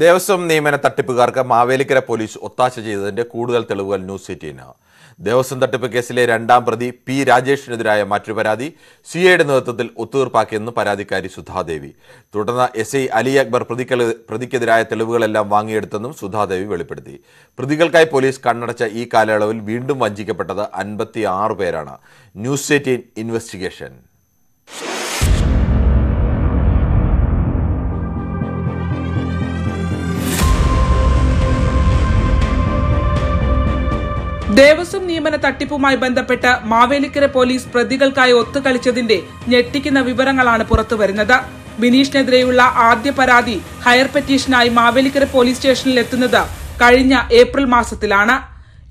ദേവസ്വം നിയമന തട്ടിപ്പുകാർക്ക് മാവേലിക്കര പോലീസ് ഒത്താശ ചെയ്തതിന്റെ കൂടുതൽ തെളിവുകൾ ന്യൂസ് എയ്റ്റീന് ദേവസ്വം തട്ടിപ്പ് കേസിലെ രണ്ടാം പ്രതി പി രാജേഷിനെതിരായ മറ്റൊരു പരാതി സി ഐയുടെ നേതൃത്വത്തിൽ ഒത്തുതീർപ്പാക്കിയെന്ന് പരാതിക്കാരി സുധാദേവി. തുടർന്ന് എസ് ഐ അലി അക്ബർ പ്രതിക്കെതിരായ തെളിവുകളെല്ലാം വാങ്ങിയെടുത്തെന്നും സുധാദേവി വെളിപ്പെടുത്തി. പ്രതികൾക്കായി പോലീസ് കണ്ണടച്ച ഈ കാലയളവിൽ വീണ്ടും വഞ്ചിക്കപ്പെട്ടത് അൻപത്തി പേരാണ്. News eighteen investigation. ദേവസ്വം നിയമന തട്ടിപ്പുമായി ബന്ധപ്പെട്ട് മാവേലിക്കര പോലീസ് പ്രതികൾക്കായി ഒത്തുകളിച്ചതിന്റെ ഞെട്ടിക്കുന്ന വിവരങ്ങളാണ് പുറത്തുവരുന്നത് ബിനീഷിനെതിരെയുള്ള ആദ്യ പരാതി ഹയർ പെറ്റീഷനായി മാവേലിക്കര പോലീസ് സ്റ്റേഷനിൽ എത്തുന്നത് കഴിഞ്ഞ ഏപ്രിൽ മാസത്തിലാണ്.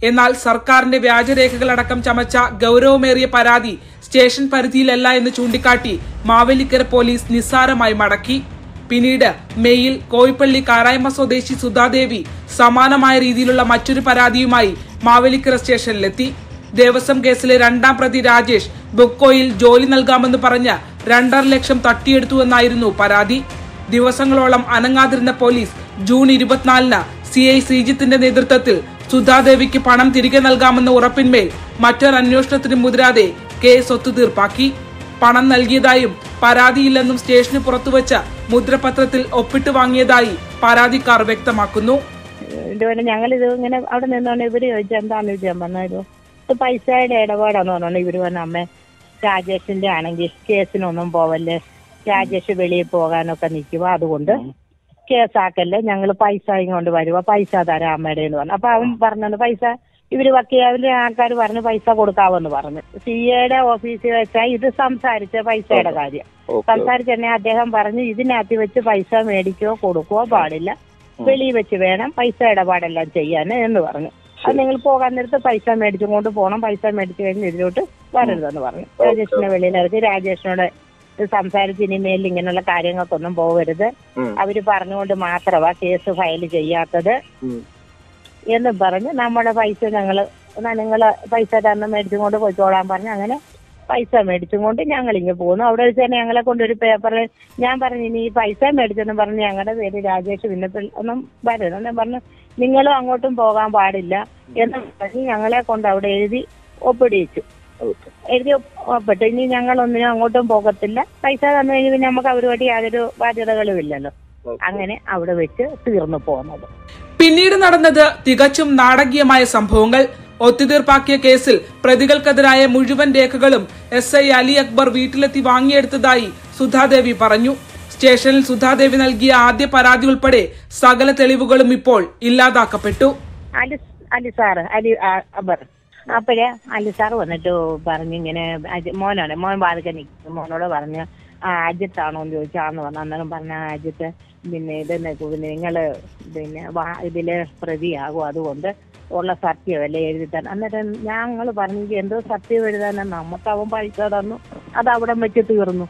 എന്നാൽ സർക്കാരിന്റെ വ്യാജരേഖകളടക്കം ചമച്ച ഗൌരവമേറിയ പരാതി സ്റ്റേഷൻ പരിധിയിലല്ല എന്ന് ചൂണ്ടിക്കാട്ടി മാവേലിക്കര പോലീസ് നിസ്സാരമായി മടക്കി. പിന്നീട് മെയിൽ കോയിപ്പള്ളി കാരായ്മ സ്വദേശി സുധാദേവി സമാനമായ രീതിയിലുള്ള മറ്റൊരു പരാതിയുമായി മാവേലിക്കര സ്റ്റേഷനിലെത്തി. ദേവസ്വം കേസിലെ രണ്ടാം പ്രതി രാജേഷ് ബുക്കോയിൽ ജോലി നൽകാമെന്ന് പറഞ്ഞ് രണ്ടര ലക്ഷം തട്ടിയെടുത്തുവെന്നായിരുന്നു പരാതി. ദിവസങ്ങളോളം അനങ്ങാതിരുന്ന പോലീസ് ജൂൺ ഇരുപത്തിനാലിന് സി ഐ ശ്രീജിത്തിന്റെ നേതൃത്വത്തിൽ സുധാദേവിക്ക് പണം തിരികെ നൽകാമെന്ന ഉറപ്പിന്മേൽ മറ്റൊരു അന്വേഷണത്തിന് മുതിരാതെ കേസ് ഒത്തുതീർപ്പാക്കി. പണം നൽകിയതായും പരാതിയില്ലെന്നും സ്റ്റേഷന് പുറത്തുവച്ച മുദ്രപത്രത്തിൽ ഒപ്പിട്ട് വാങ്ങിയതായി പരാതിക്കാർ വ്യക്തമാക്കുന്നു. ഇതുപോലെ ഞങ്ങളിത് ഇങ്ങനെ അവിടെ നിന്നോണ്ട് ഇവർ ചോദിച്ചു എന്താന്ന് ചോദിച്ചാൽ പറഞ്ഞത് ഇത് പൈസയുടെ ഇടപാടാന്ന് പറഞ്ഞോണ്ട് ഇവർ പറഞ്ഞ അമ്മ രാജേഷിന്റെ ആണെങ്കിൽ കേസിനൊന്നും പോവല്ലേ? രാജേഷ് വെളിയിൽ പോകാനൊക്കെ നിൽക്കുക അതുകൊണ്ട് കേസാക്കല്ലേ? ഞങ്ങൾ പൈസ ഇങ്ങോട്ട് വരുവ പൈസ തരാം അമ്മയുടെ എന്ന് പറഞ്ഞു. അപ്പൊ അവൻ പറഞ്ഞത് പൈസ ഇവർ വക്കീലിന്റെ ആൾക്കാർ പറഞ്ഞു പൈസ കൊടുക്കാവെന്ന് പറഞ്ഞു. സി എയുടെ ഓഫീസിൽ വെച്ചാൽ ഇത് സംസാരിച്ച പൈസയുടെ കാര്യം. സംസാരിച്ചെന്നെ അദ്ദേഹം പറഞ്ഞു ഇതിനകത്ത് വെച്ച് പൈസ മേടിക്കുകയോ കൊടുക്കുകയോ പാടില്ല. വെളിയിൽ വെച്ച് വേണം പൈസ ഇടപാടെല്ലാം ചെയ്യാൻ എന്ന് പറഞ്ഞു. അത് നിങ്ങൾ പോകാൻ നേരത്ത് പൈസ മേടിച്ചും കൊണ്ട് പോകണം പൈസ മേടിച്ചു കഴിഞ്ഞ് ഇതിലോട്ട് വരരുതെന്ന് പറഞ്ഞു. രാജേഷിനെ വെളിയിലിറക്കി. രാജേഷിനോട് സംസാരിച്ച് ഇനിമേലിൽ ഇങ്ങനെയുള്ള കാര്യങ്ങൾക്കൊന്നും പോകരുത് അവർ പറഞ്ഞുകൊണ്ട് മാത്രമാ കേസ് ഫയൽ ചെയ്യാത്തത്. എന്ന് പറഞ്ഞ് നമ്മുടെ പൈസ ഞങ്ങൾ നിങ്ങൾ പൈസ തന്നെ മേടിച്ചും കൊണ്ട് പോയിക്കോളാൻ പറഞ്ഞ് അങ്ങനെ പൈസ മേടിച്ചും കൊണ്ട് ഞങ്ങൾ ഇങ്ങ് പോകുന്നു. അവിടെ വെച്ച് തന്നെ ഞങ്ങളെ കൊണ്ടൊരു ഒരു പേപ്പറിൽ ഞാൻ പറഞ്ഞു ഇനി ഈ പൈസ മേടിച്ചെന്ന് പറഞ്ഞ് ഞങ്ങളുടെ പേര് രാജേഷ് വിന്നപ്പിൽ ഒന്നും വരുന്നു ഞാൻ പറഞ്ഞു നിങ്ങളും അങ്ങോട്ടും പോകാൻ പാടില്ല. എന്ന് പറഞ്ഞ് ഞങ്ങളെ കൊണ്ട് അവിടെ എഴുതി ഒപ്പിടിയിച്ചു എഴുതി ഒപ്പിട്ട് ഇനി ഞങ്ങൾ ഒന്നിനും അങ്ങോട്ടും പോകത്തില്ല. പൈസ തന്നു കഴിഞ്ഞാൽ പിന്നെ നമുക്ക് അവരുമായിട്ട് യാതൊരു ബാധ്യതകളും ഇല്ലല്ലോ. അങ്ങനെ അവിടെ വെച്ച് തീർന്നു പോകുന്നത്. പിന്നീട് നടന്നത് തികച്ചും നാടകീയമായ സംഭവങ്ങൾ. ഒത്തുതീർപ്പാക്കിയ കേസിൽ പ്രതികൾക്കെതിരായ മുഴുവൻ രേഖകളും എസ് ഐ അലി അക്ബർ വീട്ടിലെത്തി വാങ്ങിയെടുത്തതായി സുധാദേവി പറഞ്ഞു. സ്റ്റേഷനിൽ സുധാദേവി നൽകിയ ആദ്യ പരാതി ഉൾപ്പെടെ സകല തെളിവുകളും ഇപ്പോൾ ഇല്ലാതാക്കപ്പെട്ടു. അലി സാറ് അലി അക്ബർ. അപ്പോഴേ അലി സാർ വന്നിട്ട് പറഞ്ഞു ഇങ്ങനെ മോനാണ് മോൻ വാതിക്ക നിൽക്കുന്നു മോനോട് പറഞ്ഞു ആ അജിത്താണോ എന്ന് ചോദിച്ചാന്ന് പറഞ്ഞു അന്നേരം പറഞ്ഞ ആ അജിത്ത് പിന്നെ ഇത് നിങ്ങൾ പിന്നെ ഇതിൽ പ്രതിയാകും അതുകൊണ്ട് ഉള്ള സത്യമല്ലേ എഴുതി തന്നെ അന്നേരം ഞങ്ങൾ പറഞ്ഞു എന്തോ സത്യം എഴുതാനാ. നമുക്ക് അവൻ പൈസ തന്നു. അത് അവിടെ വെച്ച് തീർന്നു.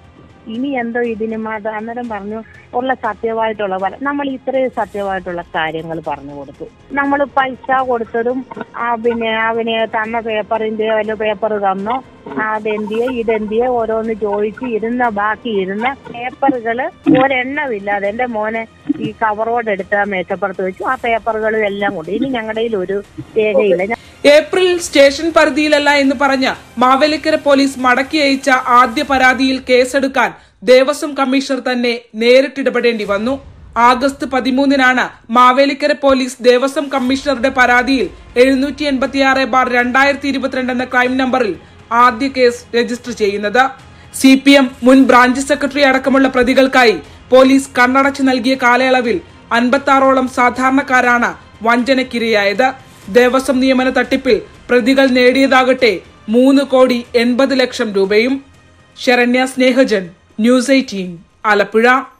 ഇനി എന്തോ ഇതിന് അന്നേരം പറഞ്ഞു ഉള്ള സത്യമായിട്ടുള്ള പല നമ്മൾ ഇത്രയും സത്യമായിട്ടുള്ള കാര്യങ്ങൾ പറഞ്ഞു കൊടുത്തു. നമ്മൾ പൈസ കൊടുത്തതും ആ പിന്നെ അവന് തന്ന പേപ്പറിന്റെ വല്ല പേപ്പർ തന്നോ അതെന്തിയെ ഇതെന്തിയെ ഓരോന്ന് ചോദിച്ച് ഇരുന്ന ബാക്കി ഇരുന്ന പേപ്പറുകൾ ഒരെണ്ണമില്ലാതെ എന്റെ മോനെ ഈ കവറോട് എടുത്ത് ആ മേശപ്പുറത്ത് വെച്ചു. ആ പേപ്പറുകളും എല്ലാം കൊണ്ട് ഇനി ഞങ്ങളുടെ ഒരു രേഖയില്ല. ഏപ്രിൽ സ്റ്റേഷൻ പരിധിയിലല്ല എന്ന് പറഞ്ഞ് മാവേലിക്കര പോലീസ് മടക്കി അയച്ച ആദ്യ പരാതിയിൽ കേസെടുക്കാൻ ദേവസ്വം കമ്മീഷണർ തന്നെ നേരിട്ടിടപെടേണ്ടി വന്നു. ആഗസ്റ്റ് പതിമൂന്നിനാണ് മാവേലിക്കര പോലീസ് ദേവസ്വം കമ്മീഷണറുടെ പരാതിയിൽ എഴുന്നൂറ്റി എൺപത്തിയാറ് ബാർ രണ്ടായിരത്തി ഇരുപത്തിരണ്ട് എന്ന ക്രൈം നമ്പറിൽ ആദ്യ കേസ് രജിസ്റ്റർ ചെയ്യുന്നത്. സി പി എം മുൻ ബ്രാഞ്ച് സെക്രട്ടറി അടക്കമുള്ള പ്രതികൾക്കായി പോലീസ് കണ്ണടച്ചു നൽകിയ കാലയളവിൽ അൻപത്താറോളം സാധാരണക്കാരാണ് വഞ്ചനക്കിരയായത് ദേവസ്വം നിയമന തട്ടിപ്പിൽ പ്രതികൾ നേടിയതാകട്ടെ മൂന്ന് കോടി എൺപത് ലക്ഷം രൂപയും. Saranya Snehajan news eighteen Alappuzha.